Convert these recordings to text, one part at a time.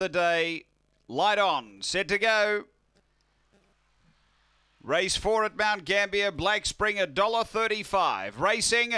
the day. Light on, set to go. Race four at Mount Gambier, Black Spring, $1.35. Racing.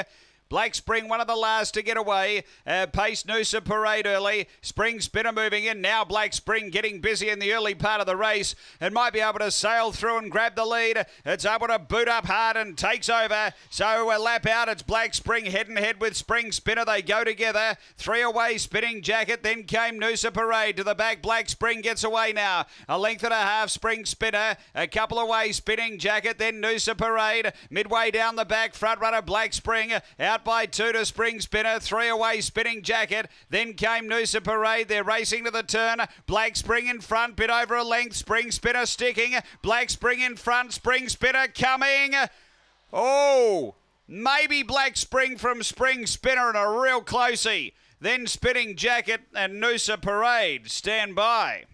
Black Spring, one of the last to get away. Uh, pace Noosa Parade early. Spring Spinner moving in. Now Black Spring getting busy in the early part of the race It might be able to sail through and grab the lead. It's able to boot up hard and takes over. So a lap out. It's Black Spring head and head with Spring Spinner. They go together. Three away, Spinning Jacket. Then came Noosa Parade to the back. Black Spring gets away now. A length and a half, Spring Spinner. A couple away, Spinning Jacket. Then Noosa Parade. Midway down the back, front runner Black Spring. Out by two to Spring Spinner, three away Spinning Jacket. Then came Noosa Parade. They're racing to the turn. Black Spring in front, bit over a length. Spring Spinner sticking. Black Spring in front. Spring Spinner coming. Oh, maybe Black Spring from Spring Spinner and a real closey. Then Spinning Jacket and Noosa Parade. Stand by.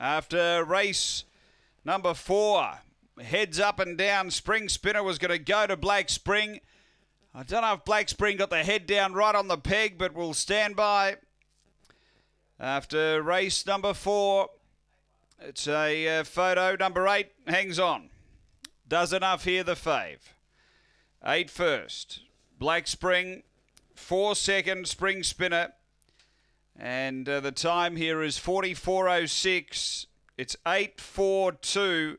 After race number four, heads up and down. Spring Spinner was going to go to Black Spring. I don't know if Black Spring got the head down right on the peg, but we'll stand by. After race number four, it's a uh, photo. Number eight hangs on. Does enough here, the fave. Eight first. Black Spring, four second, Spring Spinner. And uh, the time here is 44.06. It's 8.42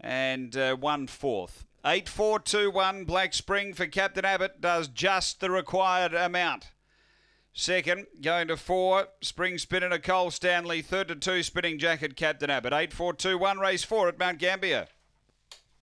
and uh, one fourth. 8421 Black Spring for Captain Abbott does just the required amount. Second, going to four, Spring Spinner Nicole Stanley. Third to two, Spinning Jacket Captain Abbott. 8421 race four at Mount Gambier.